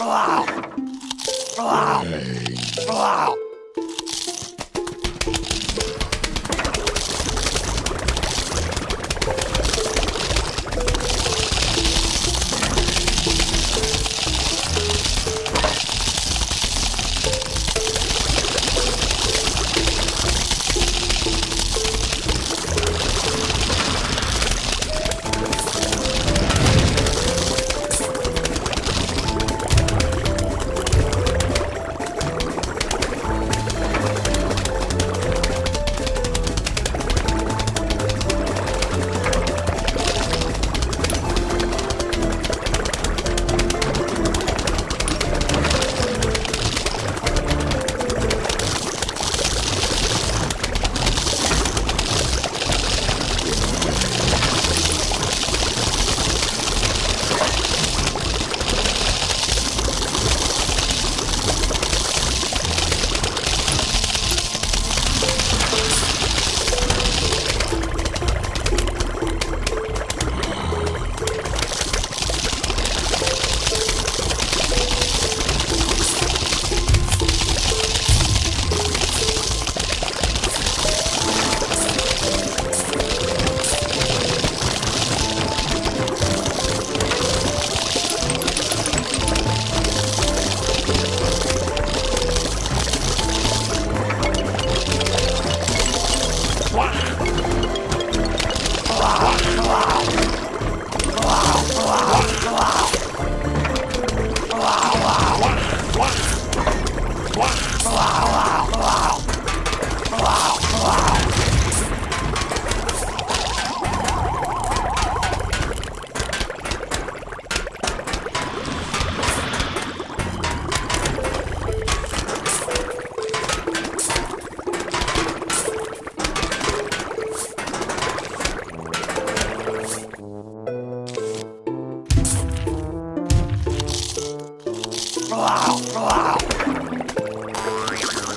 Wow. Wow,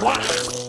What?